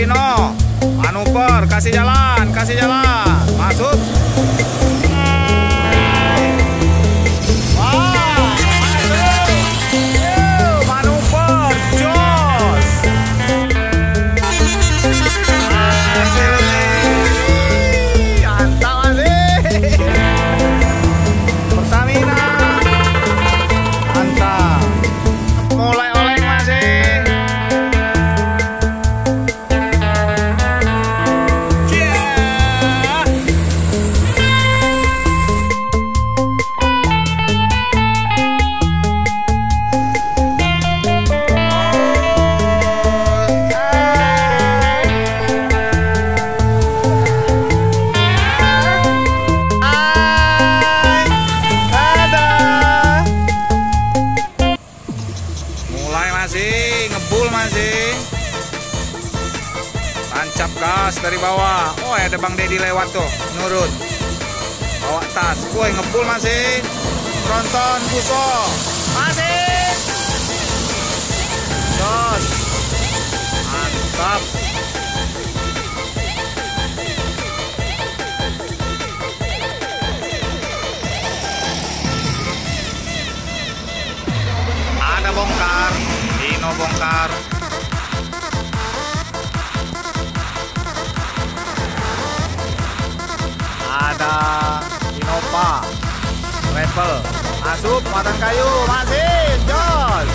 Pino. Manuver, kasih jalan, kasih jalan. Dari bawah. Oh, ada Bang Dedi lewat tuh, nurun. Bawa tas. Woi, ngebul masih. Tronton, buso. Masih. Jos. Mantap. Ada bongkar. Dino bongkar. Travel. Masuk muatan kayu. Masih. Jos.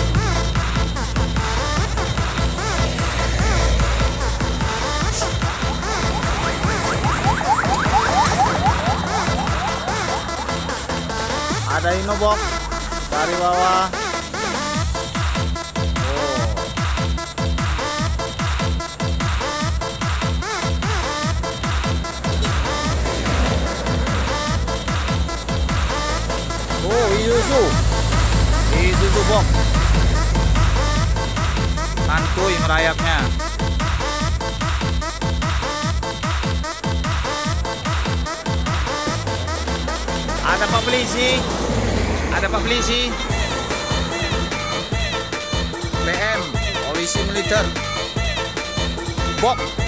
Ada Innobox dari bawah. Oh, Isuzu. Isuzu box. Santuy merayapnya. Ada Pak Polisi. Ada Pak Polisi. PM, polisi militer. Box.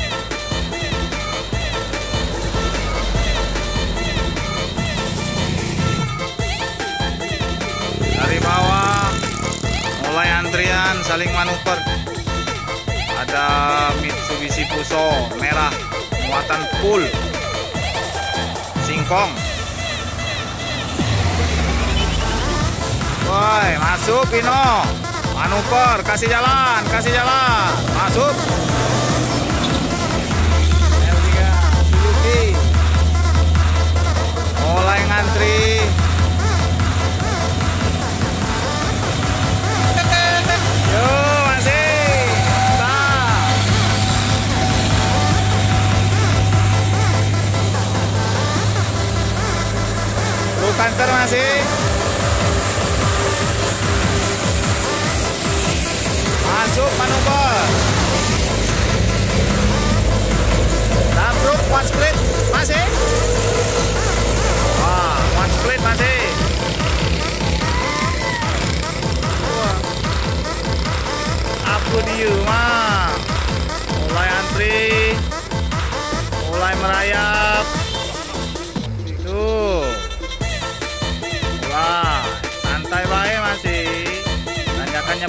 Dari bawah mulai antrian saling manuver. Ada Mitsubishi Fuso merah muatan full. Singkong. Woi, masuk Pino. Manuver, kasih jalan, kasih jalan. Masuk. L3, Suzuki. Mulai ngantri.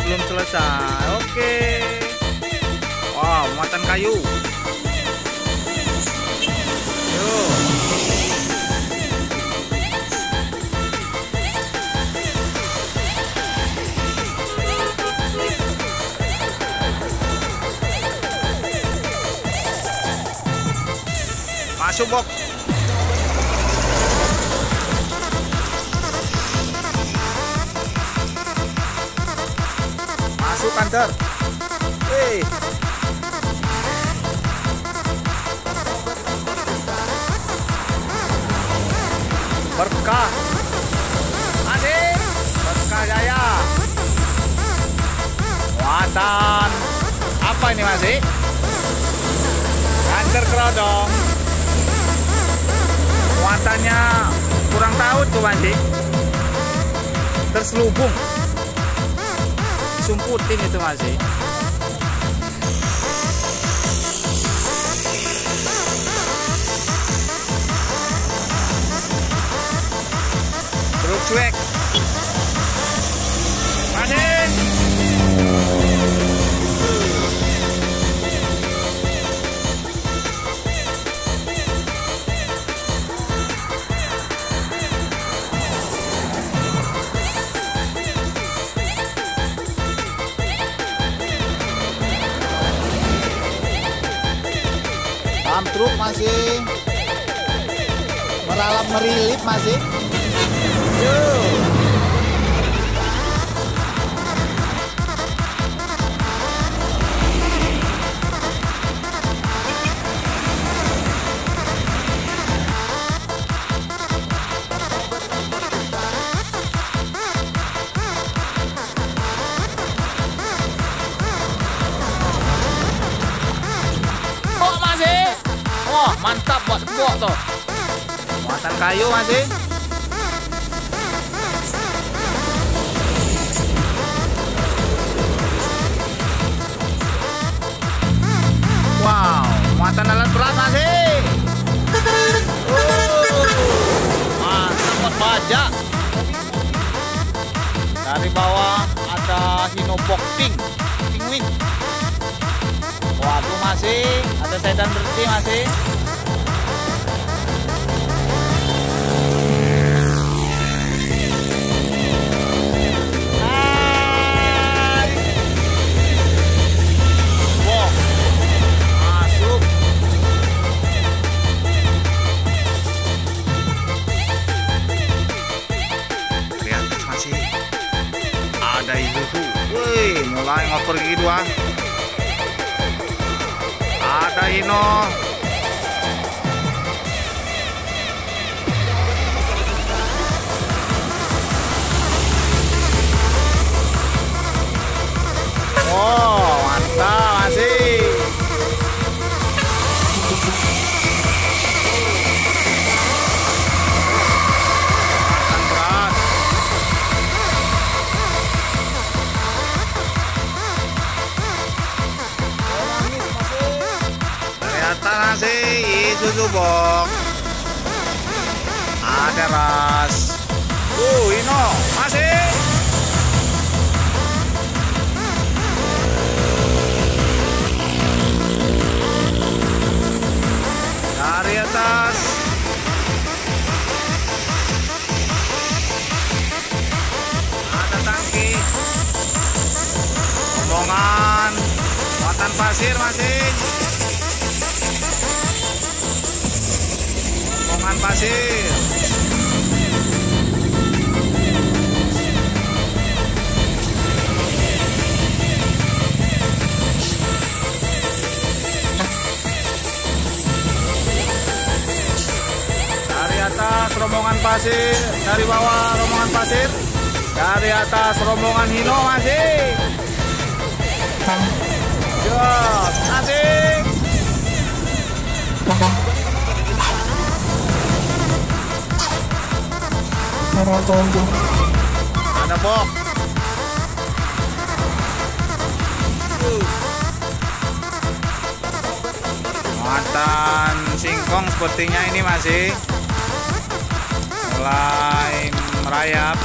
Belum selesai. Oke. Wow, muatan kayu. Masuk box. Masuk kantor. Hei. Berkah. Masih. Berkah Jaya. Muatan. Apa ini masih? Kantor kerodong. Muatannya kurang tahu tuh masih. Terselubung jumputin itu masih truk cuek masih meralam merilip masih. Yuk mantap buat buat tuh. Muatan kayu masih. Wow muatan alat berat masih. Uh, mantap buat baja dari bawah ada hinobok pink. Pink waduh masih. Ada sedan berhenti masih gitu ah ada ino nasi susu bok ada ras. Uh ino masih. Dari atas. Ada tangki. Rombongan muatan pasir masih pasir. Dari atas rombongan pasir dari bawah rombongan pasir. Dari atas rombongan hino masih Jok, asik. Ada pok. Muatan singkong sepertinya ini masih mulai merayap.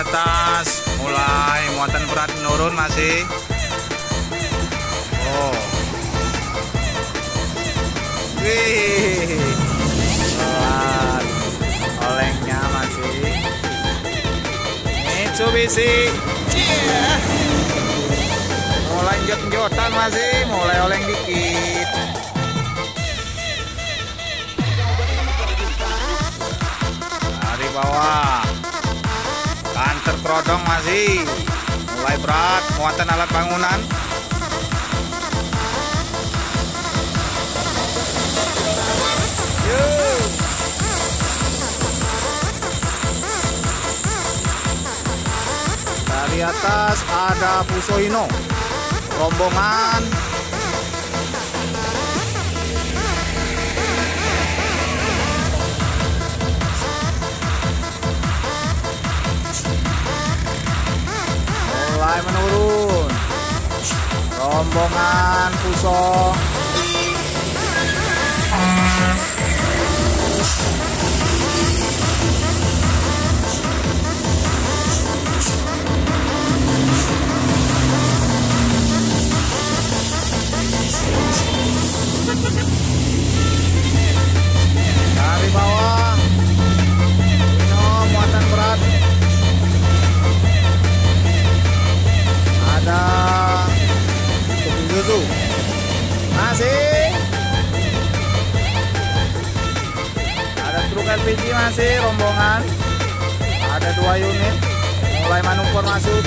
Atas. Mulai muatan berat menurun masih. Oh. Wih. Pelan olengnya masih. Mitsubishi. Yeah. mulai jot-jotan masih. Mulai oleng dikit. Dari bawah Banter kerodong masih mulai berat muatan alat bangunan. Dari atas ada Pusoino. Rombongan rombongan Puso Masih. Ada truk LPG masih rombongan. Ada dua unit. Mulai manuver masuk